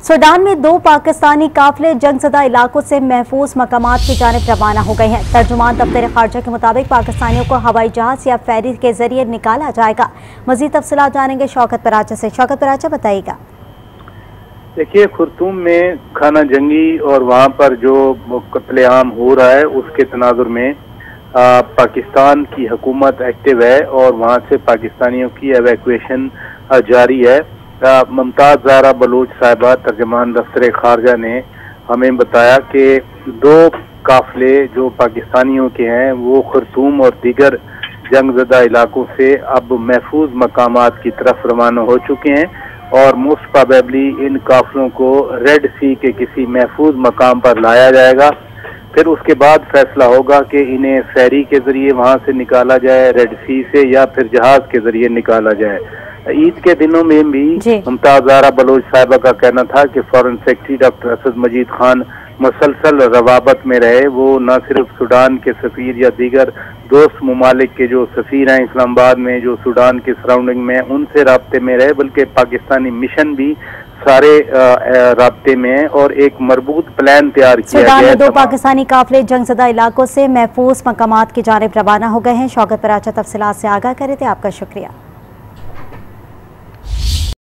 Sudan में दो पाकिस्तानी काफले जंगजदा इलाकों से महफूज मकाम की जानब रवाना हो गए हैं। तर्जुमान दफ्तर खारजा के मुताबिक पाकिस्तानियों को हवाई जहाज़ या फेरी के ज़रिए निकाला जाएगा। मजीद तफसला जानेंगे शौकत पराचा से। शौकत पराचा बताइएगा। देखिए खुरतुम में खाना जंगी और वहाँ पर जो कत्लेआम हो रहा है उसके तनाजुर में आ, पाकिस्तान की हुकूमत एक्टिव है और वहाँ से पाकिस्तानियों की एवैकुएशन जारी है। मुमताज़ जारा बलूच साहिबा तर्जमान दफ्तर खारजा ने हमें बताया कि दो काफले जो पाकिस्तानियों के हैं, वो खरतूम और दीगर जंगजदा इलाकों से अब महफूज मकाम की तरफ़ रवाना हो चुके हैं और मोस्ट प्रॉबेबली इन काफलों को रेड सी के किसी महफूज मकाम पर लाया जाएगा। फिर उसके बाद फैसला होगा कि इन्हें फेरी के ज़रिए वहाँ से निकाला जाए रेड सी से या फिर जहाज़ के ज़रिए निकाला जाए। ईद के दिनों में भी मुमताज़ आरा बलोच साहिबा का कहना था कि foreign secretary doctor Asad Majeed Khan मुसलसल रवाबत में रहे। वो न सिर्फ़ सूडान के सफ़ीर या दीगर दोस्त ममालिक के जो सफ़ीर हैं इस्लामाबाद में जो सूडान के सराउंडिंग में उनसे रबते में रहे बल्कि पाकिस्तानी मिशन भी सारे रबते में और एक मरबूत प्लान तैयार किया गया दो पाकिस्तानी काफले जंगजदा इलाकों से महफूज मकाम की जानब रवाना हो गए हैं। शौकत पर अच्छा तफसला से आगाह करे थे। आपका शुक्रिया।